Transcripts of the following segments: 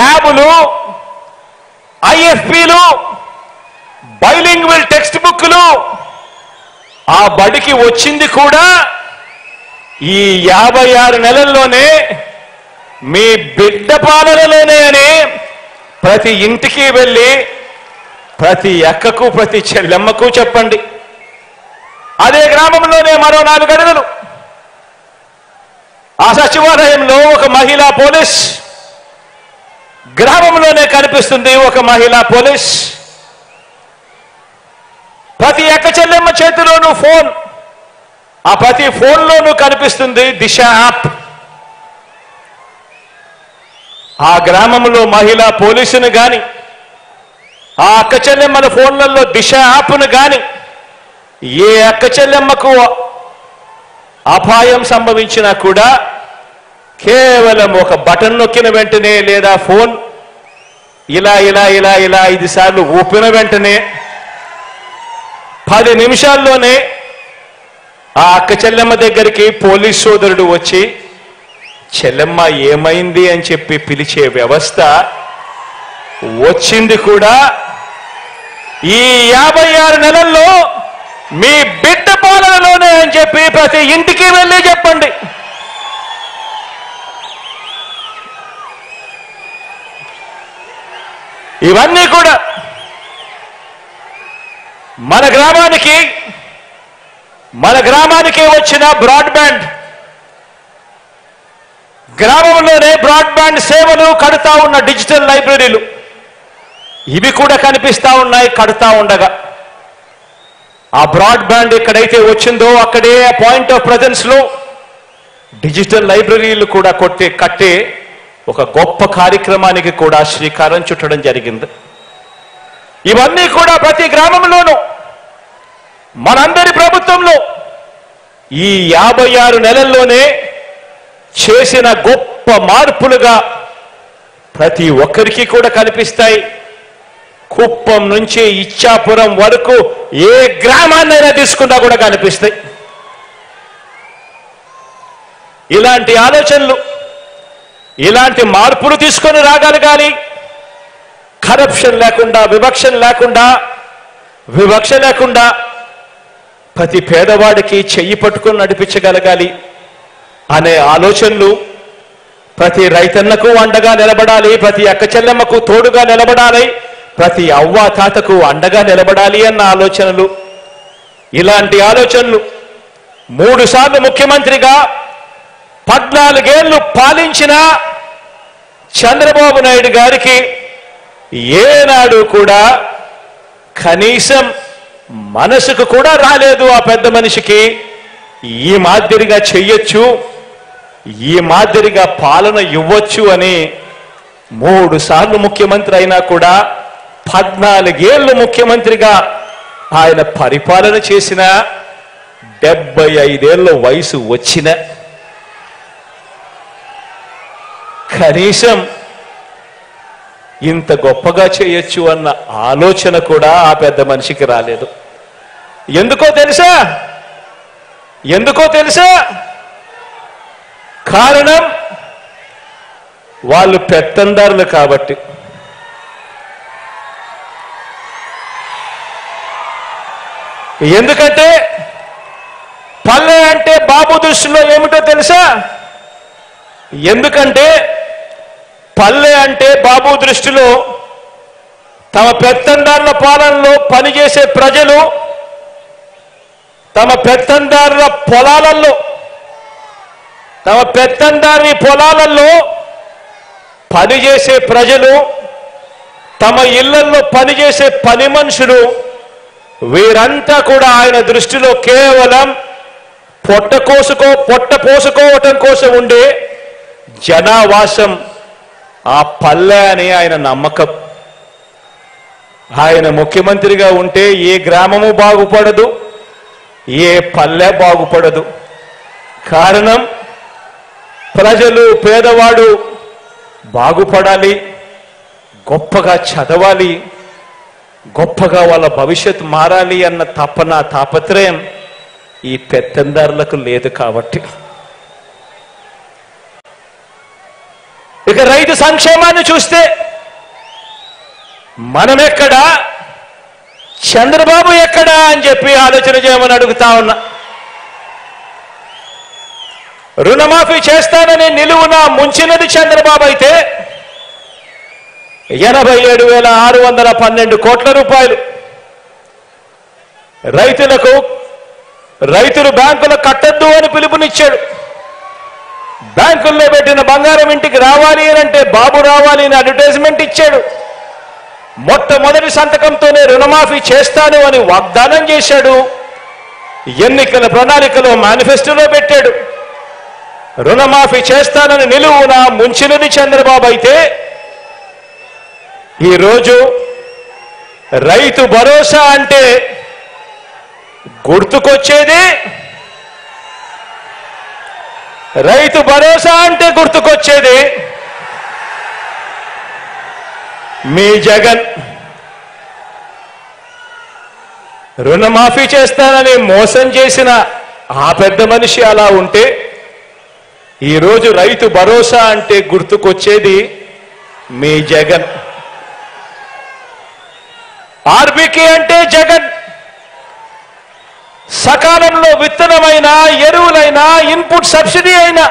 ట్యాబులు ఐఎఫ్పిలు bilingual text బుక్లు ఆ బడికి వచ్చింది కూడా ఈ యాభై ఆరు నెలల్లోనే మీ బిడ్డ పాలనలోనే అని ప్రతి ఇంటికి వెళ్ళి ప్రతి అక్కకు ప్రతి చెల్లెమ్మకు చెప్పండి. అదే గ్రామంలోనే మరో నాలుగు అడుగులు ఆ సచివాలయంలో ఒక మహిళా పోలీస్ గ్రామంలోనే కనిపిస్తుంది ఒక మహిళా పోలీస్. ప్రతి ఎక్క చెల్లెమ్మ చేతిలోనూ ఫోన్. ఆ ప్రతి ఫోన్లోనూ కనిపిస్తుంది దిశ యాప్. ఆ గ్రామంలో మహిళా పోలీసును కానీ ఆ అక్క చెల్లెమ్మల ఫోన్లలో దిశ యాప్ను కానీ ఏ అక్క చెల్లెమ్మకు అపాయం సంభవించినా కూడా కేవలం ఒక బటన్ నొక్కిన వెంటనే లేదా ఫోన్ ఇలా ఇలా ఇలా ఇలా ఐదు సార్లు ఊపిన వెంటనే పది నిమిషాల్లోనే ఆ అక్క చెల్లెమ్మ దగ్గరికి పోలీస్ సోదరుడు వచ్చి చెల్లెమ్మ ఏమైంది? అని చెప్పి పిలిచే వ్యవస్థ వచ్చింది కూడా. ఈ యాభై ఆరు నెలల్లో మీ బిడ్డ పాలనలోనే అని చెప్పి ప్రతి ఇంటికి వెళ్ళి చెప్పండి. ఇవన్నీ కూడా మన గ్రామానికి మన గ్రామానికి వచ్చిన బ్రాడ్బ్యాండ్ గ్రామంలోనే బ్రాడ్బ్యాండ్ సేవలు కడుతా ఉన్న డిజిటల్ లైబ్రరీలు ఇవి కూడా కనిపిస్తా ఉన్నాయి కడుతా ఉండగా. ఆ బ్రాడ్బ్యాండ్ ఎక్కడైతే వచ్చిందో అక్కడే పాయింట్ ఆఫ్ ప్రజెన్స్లో డిజిటల్ లైబ్రరీలు కూడా కొట్టే కట్టే ఒక గొప్ప కార్యక్రమానికి కూడా శ్రీకారం చుట్టడం జరిగింది. ఇవన్నీ కూడా ప్రతి గ్రామంలోనూ మనందరి ప్రభుత్వంలో ఈ యాభై ఆరు నెలల్లోనే చేసిన గొప్ప మార్పులుగా ప్రతి ఒక్కరికి కూడా కనిపిస్తాయి. కుప్పం నుంచి ఇచ్చాపురం వరకు ఏ గ్రామాన్నైనా తీసుకున్నా కూడా కనిపిస్తాయి. ఇలాంటి ఆలోచనలు ఇలాంటి మార్పులు తీసుకొని రాగలగాలి కరప్షన్ లేకుండా వివక్ష లేకుండా వివక్ష లేకుండా ప్రతి పేదవాడికి చెయ్యి పట్టుకొని నడిపించగలగాలి అనే ఆలోచనలు ప్రతి రైతన్నకు అండగా నిలబడాలి ప్రతి అక్క చెల్లెమ్మకు తోడుగా నిలబడాలి ప్రతి అవ్వ తాతకు అండగా నిలబడాలి అన్న ఆలోచనలు. ఇలాంటి ఆలోచనలు మూడు సార్లు ముఖ్యమంత్రిగా పద్నాలుగేళ్ళు పాలించిన చంద్రబాబు నాయుడు గారికి ఏనాడు కూడా కనీసం మనసుకు కూడా రాలేదు ఆ పెద్ద మనిషికి. ఈ మాదిరిగా చెయ్యొచ్చు ఈ మాదిరిగా పాలన ఇవ్వచ్చు అని మూడు సార్లు ముఖ్యమంత్రి అయినా కూడా పద్నాలుగేళ్ళు ముఖ్యమంత్రిగా ఆయన పరిపాలన చేసిన డెబ్బై ఐదేళ్ళ వయసు వచ్చిన కనీసం ఇంత గొప్పగా చేయొచ్చు అన్న ఆలోచన కూడా ఆ పెద్ద మనిషికి రాలేదు. ఎందుకో తెలుసా? ఎందుకో తెలుసా? కారణం వాళ్ళు పెత్తందారులు కాబట్టి. ఎందుకంటే పల్లె అంటే బాబు దృష్టిలో ఏమిటో తెలుసా? ఎందుకంటే పల్లె అంటే బాబు దృష్టిలో తమ పెత్తందారుల పాలనలో పనిచేసే ప్రజలు తమ పెత్తందారుల పొలాలలో తమ పెత్తందారి పొలాలలో పనిచేసే ప్రజలు తమ ఇళ్ళలో పనిచేసే పని మనుషులు వీరంతా కూడా ఆయన దృష్టిలో కేవలం పొట్ట కోసుకో పొట్ట పోసుకోవటం కోసం ఉండే జనావాసం ఆ పల్లె అని ఆయన నమ్మకం. ఆయన ముఖ్యమంత్రిగా ఉంటే ఏ గ్రామము బాగుపడదు ఏ పల్లె బాగుపడదు. కారణం ప్రజలు పేదవాడు బాగుపడాలి గొప్పగా చదవాలి గొప్పగా వాళ్ళ భవిష్యత్ మారాలి అన్న తపన తాపత్రయం ఈ పెత్తందారులకు లేదు కాబట్టి. రైతు సంక్షేమాన్ని చూస్తే మనమెక్కడా? చంద్రబాబు ఎక్కడా అని చెప్పి ఆలోచన చేయమని అడుగుతా ఉన్నా. రుణమాఫీ చేస్తానని నిలువున ముంచినది చంద్రబాబు అయితే ఎనభై ఏడు వేల ఆరు వందల పన్నెండు కోట్ల రూపాయలు. రైతులకు రైతులు బ్యాంకులు కట్టద్దు అని పిలుపునిచ్చాడు. బ్యాంకుల్లో పెట్టిన బంగారం ఇంటికి రావాలి అని అంటే బాబు రావాలి అని అడ్వర్టైజ్మెంట్ ఇచ్చాడు. మొట్టమొదటి సంతకంతోనే రుణమాఫీ చేస్తాను అని వాగ్దానం చేశాడు. ఎన్నికల ప్రణాళికలో మేనిఫెస్టోలో పెట్టాడు. రుణమాఫీ చేస్తానని నిలువున ముంచినది చంద్రబాబు అయితే ఈరోజు రైతు భరోసా అంటే గుర్తుకొచ్చేది రైతు భరోసా అంటే గుర్తుకొచ్చేది. మీ జగన్ రుణమాఫీ చేస్తానని మోసం చేసిన ఆ పెద్ద మనిషి అలా ఉంటే ఈరోజు రైతు భరోసా అంటే గుర్తుకొచ్చేది మీ జగన్. ఆర్బీకే అంటే జగన్. సకాలంలో విత్తనమైన ఎరువులైనా ఇన్పుట్ సబ్సిడీ అయినా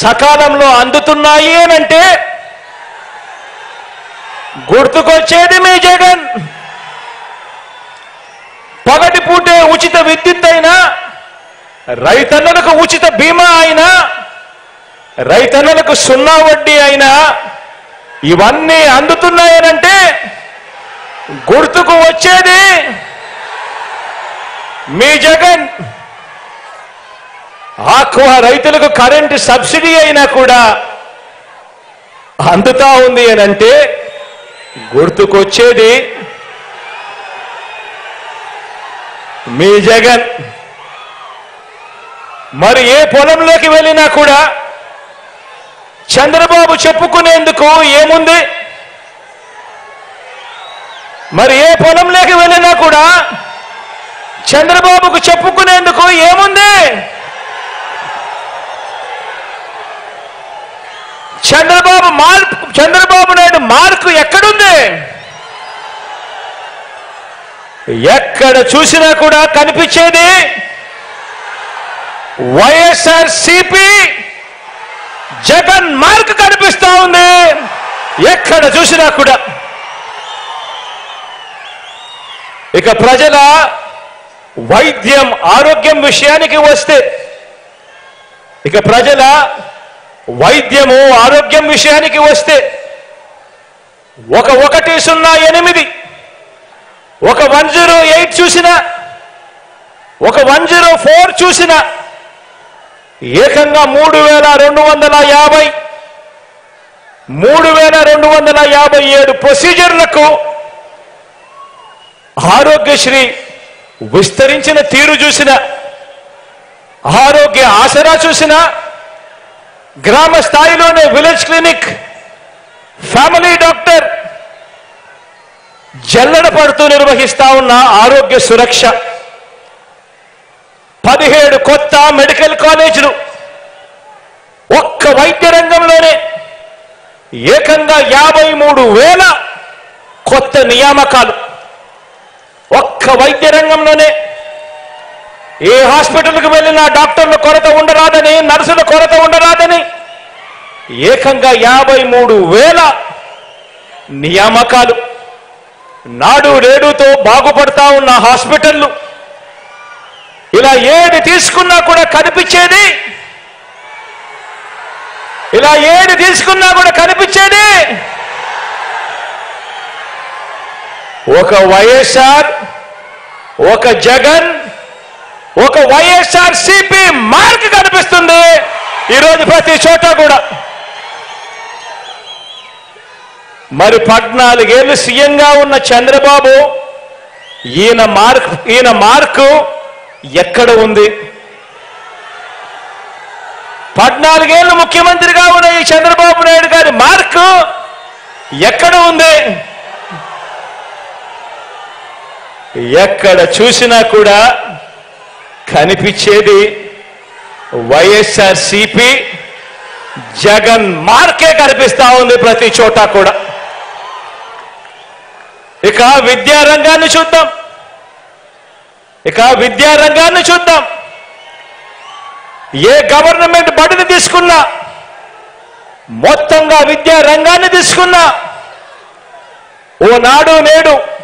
సకాలంలో అందుతున్నాయి అనంటే గుర్తుకొచ్చేది మీ జగన్. పగటి పూటే ఉచిత విద్యుత్ అయినా రైతన్నలకు ఉచిత బీమా అయినా రైతన్నలకు సున్నా వడ్డీ అయినా ఇవన్నీ అందుతున్నాయనంటే గుర్తుకు వచ్చేది మీ జగన్ ఆక్వా రైతులకు కరెంటు సబ్సిడీ అయినా కూడా అందుతా ఉంది అని అంటే గుర్తుకొచ్చేది మీ జగన్. మరి ఏ పొలంలోకి వెళ్ళినా కూడా చంద్రబాబు చెప్పుకునేందుకు ఏముంది? మరి ఏ పొలంలోకి వెళ్ళినా కూడా చంద్రబాబుకు చెప్పుకునేందుకు ఏముంది? చంద్రబాబు మార్పు చంద్రబాబు నాయుడు మార్కు ఎక్కడుంది? ఎక్కడ చూసినా కూడా కనిపించేది వైఎస్ఆర్ సిపి జగన్ మార్క్ కనిపిస్తా ఉంది. ఎక్కడ చూసినా కూడా. ఇక ప్రజల వైద్యం ఆరోగ్యం విషయానికి వస్తే ఇక ప్రజల వైద్యము ఆరోగ్యం విషయానికి వస్తే ఒక ఒకటి సున్నా ఎనిమిది ఒక వన్ జీరో ఎయిట్ చూసిన ఒక వన్ జీరో ఫోర్ చూసిన ఏకంగా మూడు వేల రెండు వందల యాభై మూడు వేల రెండు వందల యాభై ఏడు ప్రొసీజర్లకు ఆరోగ్యశ్రీ విస్తరించిన తీరు చూసిన ఆరోగ్య ఆసరా చూసిన గ్రామ స్థాయిలోనే విలేజ్ క్లినిక్ ఫ్యామిలీ డాక్టర్ జల్లడ పడుతూ నిర్వహిస్తా ఉన్న ఆరోగ్య సురక్ష. పదిహేడు కొత్త మెడికల్ కాలేజీలు. ఒక్క వైద్య రంగంలోనే ఏకంగా యాభై మూడు వేల కొత్త నియామకాలు. ఒక్క వైద్య రంగంలోనే ఏ హాస్పిటల్కి వెళ్ళినా డాక్టర్ల కొరత ఉండరాదని నర్సుల కొరత ఉండరాదని ఏకంగా యాభై మూడు వేల నియామకాలు నాడు నేడుతో బాగుపడతా ఉన్న హాస్పిటళ్ళు ఇలా ఏది తీసుకున్నా కూడా కనిపించేది ఇలా ఏది తీసుకున్నా కూడా కనిపించేది ఒక వైఎస్ఆర్ ఒక జగన్ ఒక వైఎస్ఆర్ సిపి మార్క్ కనిపిస్తుంది ఈరోజు ప్రతి చోట కూడా. మరి పద్నాలుగేళ్ళు సీఎంగా ఉన్న చంద్రబాబు ఈయన మార్క్ ఈయన మార్కు ఎక్కడ ఉంది? పద్నాలుగేళ్ళు ముఖ్యమంత్రిగా ఉన్న ఈ చంద్రబాబు నాయుడు గారి మార్కు ఎక్కడ ఉంది? ఎక్కడ చూసినా కూడా కనిపించేది వైఎస్ఆర్ సిపి జగన్ మార్కే కనిపిస్తా ఉంది ప్రతి చోట కూడా. ఇక విద్యారంగాన్ని చూద్దాం. ఇక విద్యారంగాన్ని చూద్దాం. ఏ గవర్నమెంట్ బడిని తీసుకున్నా మొత్తంగా విద్యారంగాన్ని తీసుకున్నా ఓ నాడు నేడు